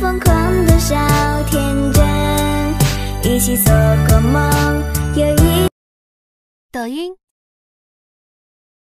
疯狂的小天真，一起做个梦，有一抖音。